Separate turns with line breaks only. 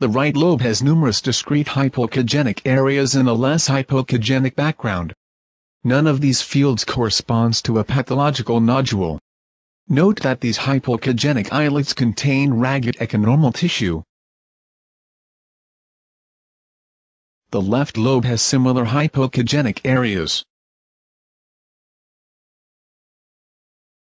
The right lobe has numerous discrete hypoechogenic areas and a less hypoechogenic background. None of these fields corresponds to a pathological nodule. Note that these hypoechogenic islets contain ragged echonormal tissue. The left lobe has similar hypoechogenic areas.